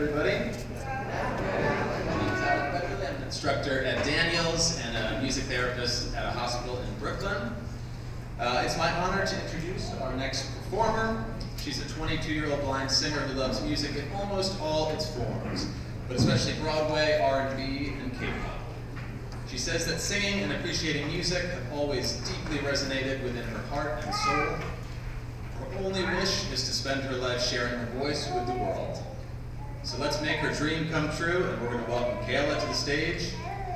everybody. I'm an instructor at Daniel's and a music therapist at a hospital in Brooklyn. Uh, it's my honor to introduce our next performer. She's a 22-year-old blind singer who loves music in almost all its forms, but especially Broadway, R&B, and K-pop. She says that singing and appreciating music have always deeply resonated within her heart and soul. Her only wish is to spend her life sharing her voice with the world. So let's make her dream come true, and we're going to welcome Kalah to the stage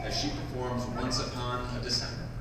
as she performs Once Upon a December.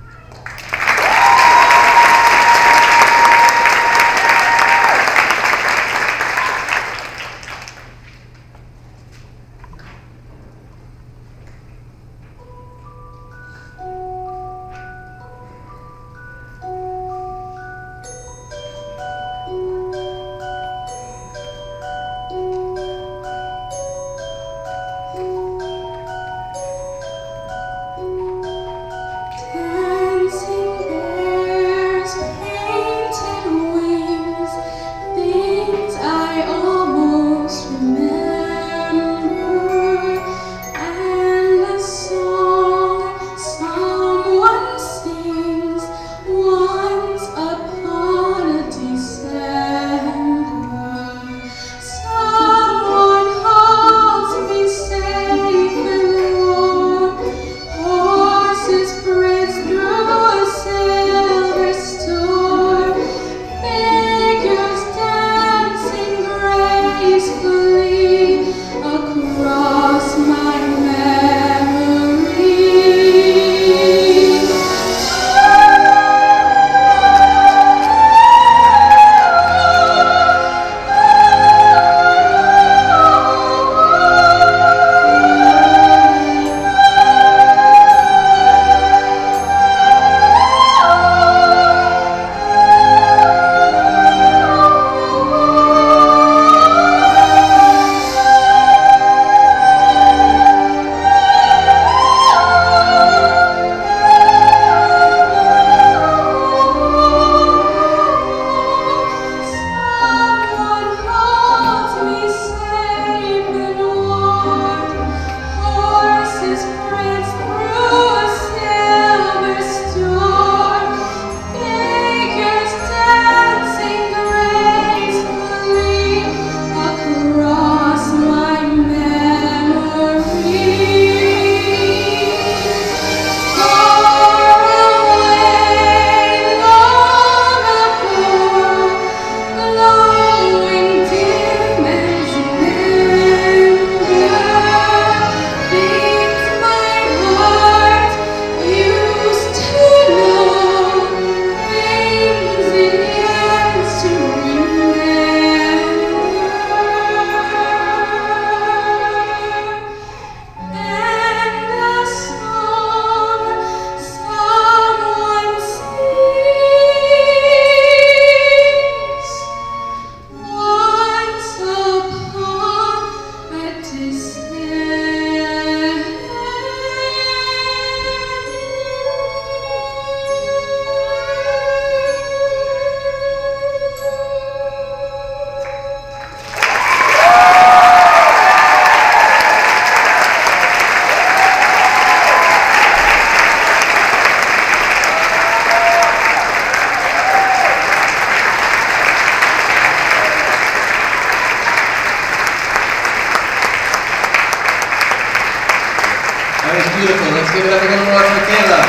Terima kasih kerana menonton.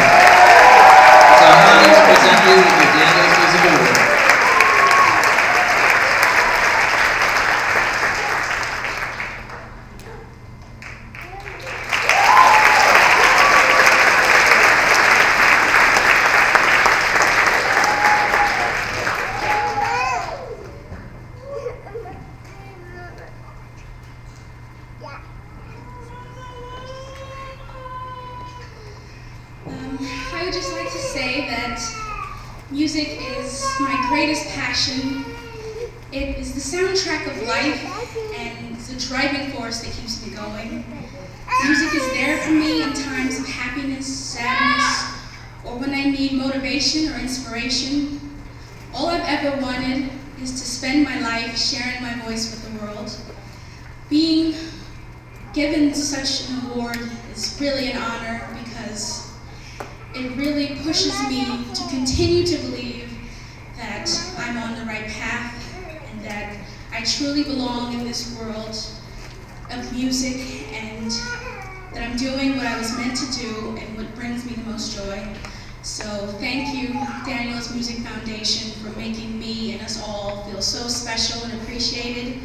Sangat spesial untuk kita yang sudah is my greatest passion. It is the soundtrack of life and the driving force that keeps me going. Music is there for me in times of happiness, sadness, or when I need motivation or inspiration. All I've ever wanted is to spend my life sharing my voice with the world, being given such an award is really an honor because it really pushes me to continue to believe that I'm on the right path and that I truly belong in this world of music and that I'm doing what I was meant to do and what brings me the most joy. So thank you, Daniel's Music Foundation, for making me and us all feel so special and appreciated.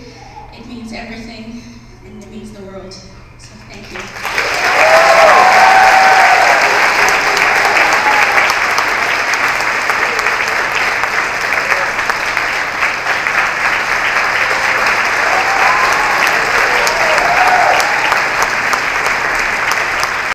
It means everything and it means the world. So thank you.